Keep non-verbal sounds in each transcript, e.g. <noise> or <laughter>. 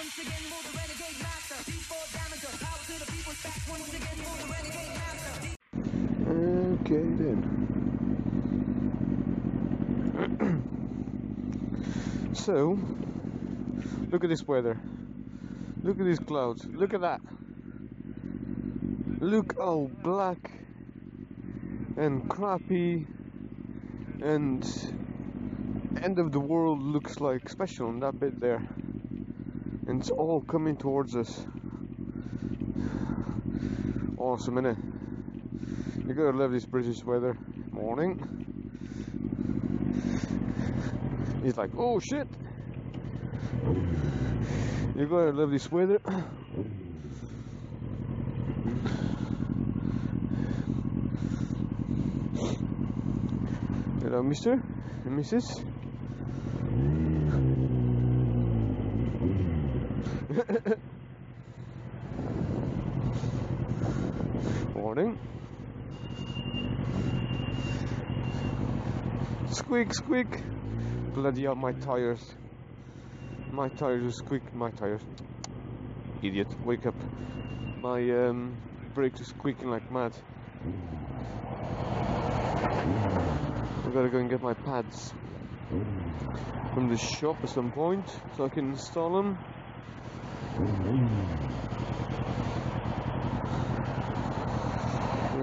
once again for the renegade master. D4 damager, power to the people's back once again for the renegade master. Okay then. <clears throat> so, look at this weather. Look at these clouds. Look at that. Look how black and crappy and end of the world looks like special on that bit there. And it's all coming towards us. Awesome, innit? You gotta love this British weather. Morning. He's like, oh shit. You gotta love this weather. Hello, mister and missus. <laughs> Morning. Squeak, squeak. Bloody hell, my tires. My tires squeak. My tires. Idiot. Wake up. My um, brakes are squeaking like mad. I gotta go and get my pads from the shop at some point so I can install them. We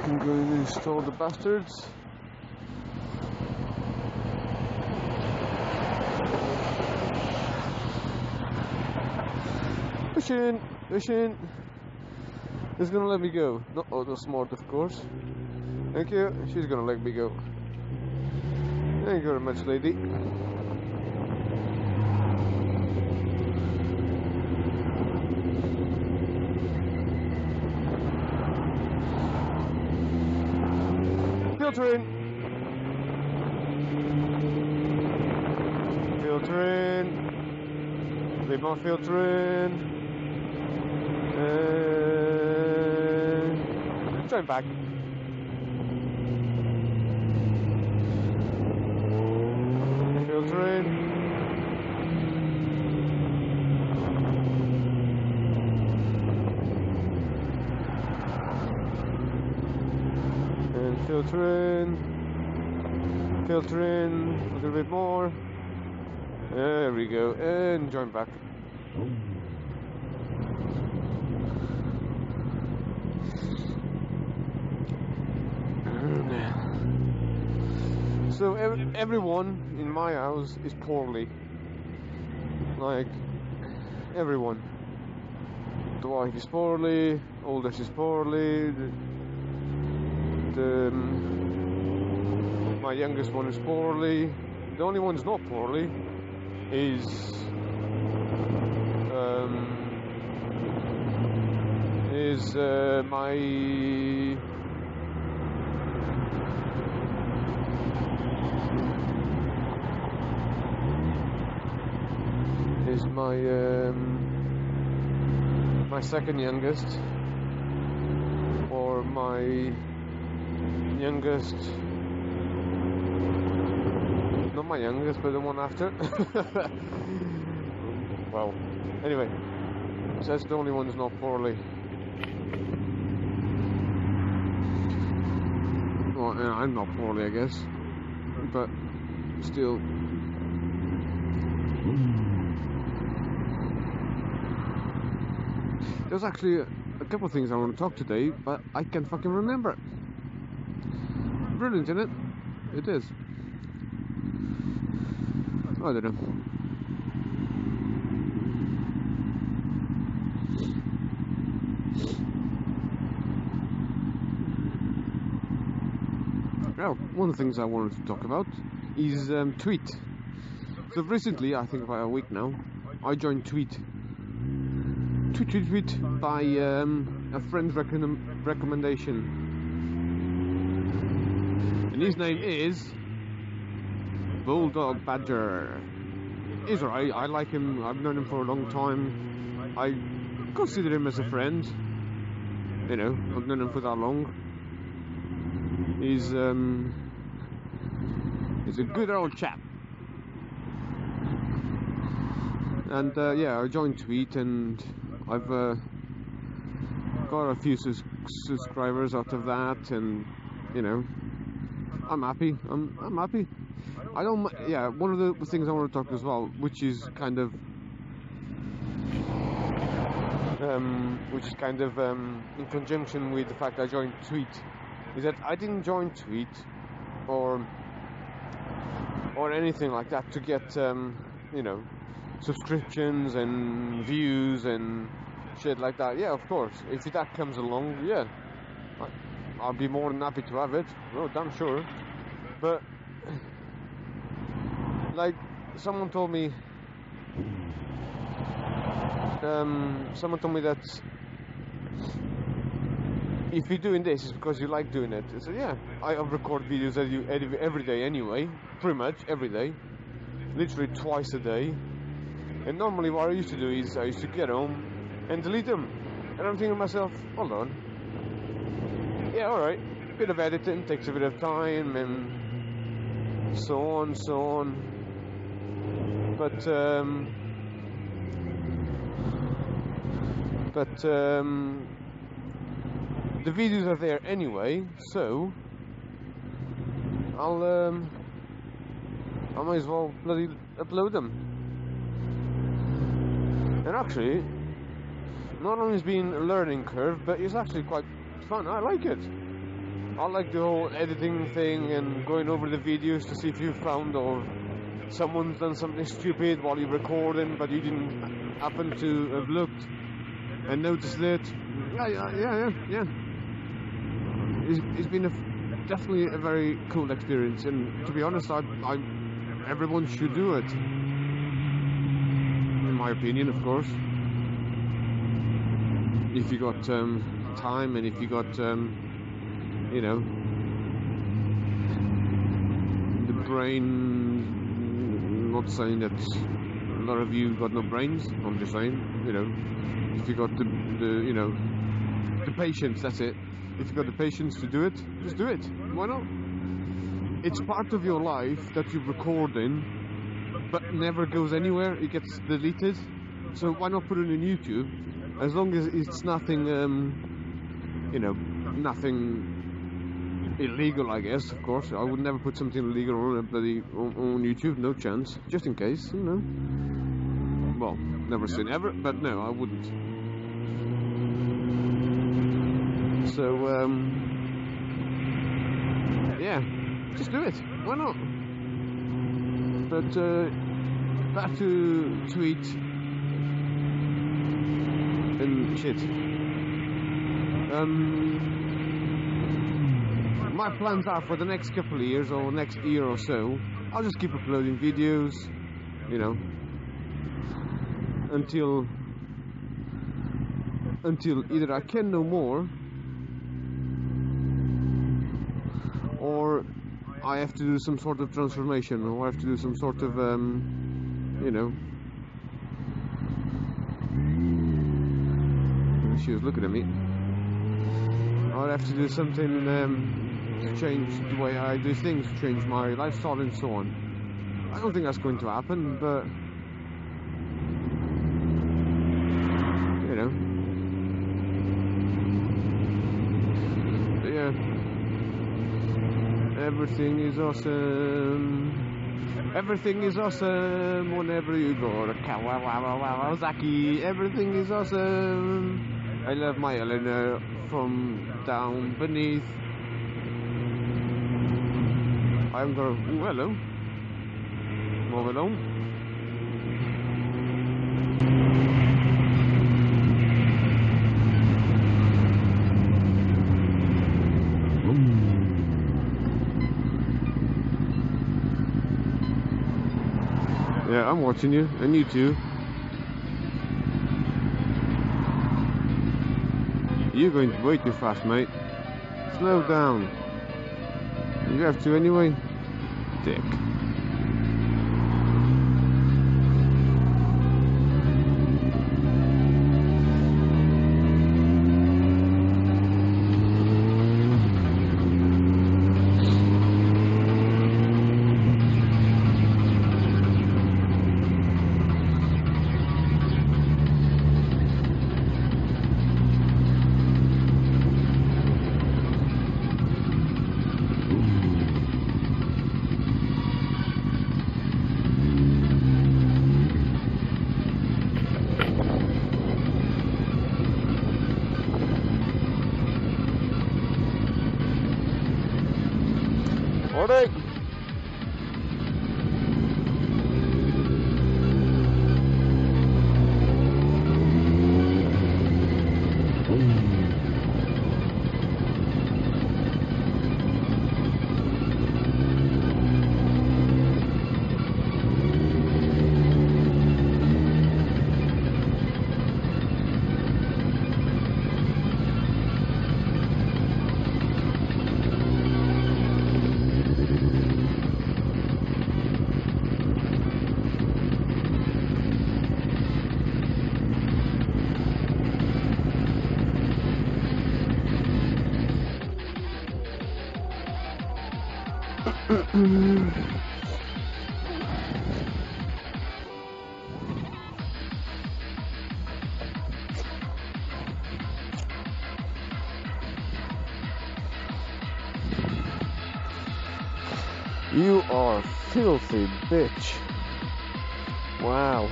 can go and install the bastards. Pushing, pushing. It's gonna let me go. Not oh, auto smart, of course. Thank you. She's gonna let me go. Thank you very much, lady. Filtering. Filtering. Leave my filtering. And join back. Filtering. And filtering. Filtering a little bit more. There we go. And join back. So ev- everyone in my house is poorly. Like everyone. The wife is poorly. Oldest is poorly. Um, my youngest one is poorly. The only one's not poorly is um, is uh, my is my um, my second youngest or my youngest. Not my youngest but the one after. <laughs> Well anyway. So that's the only one that's not poorly. Well yeah, I'm not poorly I guess. But still. There's actually a, a couple of things I want to talk today, but I can't fucking remember. Brilliant, isn't it? It is. I don't know. Well, one of the things I wanted to talk about is um, Tweet. So recently, I think about a week now, I joined Tweet tweet tweet tweet by um, a friend's recom- recommendation and his name is Bulldog Badger. He's alright I like him. I've known him for a long time. I consider him as a friend. You know I've known him for that long. He's um he's a good old chap. And uh, yeah, I joined Tweet, and I've uh, got a few sus- subscribers out of that, and you know, I'm happy. I'm I'm happy. I don't. Yeah, one of the things I want to talk as well, which is kind of, um, which is kind of um, in conjunction with the fact I joined Tweet, is that I didn't join Tweet or or anything like that to get um, you know subscriptions and views and shit like that. Yeah, of course. If that comes along, yeah, I'll be more than happy to have it. No, damn sure. But like someone told me, um, someone told me that if you're doing this, it's because you like doing it. I said, yeah, I record videos every, every, every day anyway, pretty much every day, literally twice a day. And normally, what I used to do is I used to get home and delete them. And I'm thinking to myself, hold on. Yeah, alright. Bit of editing takes a bit of time and so on, so on. But, um, but, um, the videos are there anyway, so I'll, um, I might as well bloody upload them. And actually, not only has been a learning curve, but it's actually quite fun. I like it. I like the whole editing thing and going over the videos to see if you found or someone's done something stupid while you're recording, but you didn't happen to have looked and noticed it. Yeah, yeah, yeah, yeah. It's, it's been a, definitely a very cool experience, and to be honest, I, I, everyone should do it. In my opinion, of course. If you got um, time and if you got, um, you know, the brain. Not saying that a lot of you got no brains. I'm just saying, you know, if you got the, the you know, the patience. That's it. If you got the patience to do it, just do it. Why not? It's part of your life that you're recording, but never goes anywhere. It gets deleted. So why not put it on YouTube? As long as it's nothing, um, you know, nothing illegal, I guess. Of course, I would never put something illegal on a bloody on, on YouTube. No chance. Just in case, you know. Well, never say never, but no, I wouldn't. So, um, yeah, just do it. Why not? But uh, back to tweet and shit. Um, my plans are for the next couple of years or next year or so. I'll just keep uploading videos, you know, until until either I can no more or I have to do some sort of transformation, or I have to do some sort of, um, you know. She was looking at me. I'd have to do something um, change the way I do things, change my lifestyle, and so on. I don't think that's going to happen, but you know. But yeah. Everything is awesome. Everything is awesome whenever you go to Kawasaki. Everything is awesome. I love my Eleanor from down beneath. I'm gonna. Ooh, hello. Move along. Yeah, I'm watching you, and you too. You're going way too fast, mate. Slow down. You have to anyway. Dick. ほれ You are filthy bitch. Wow.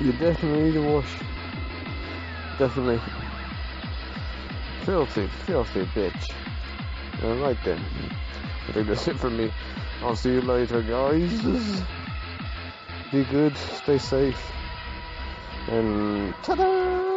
You definitely need a wash. Definitely. Filthy, filthy bitch. Alright then. I think that's it for me. I'll see you later, guys. Be good, stay safe, and ta-da!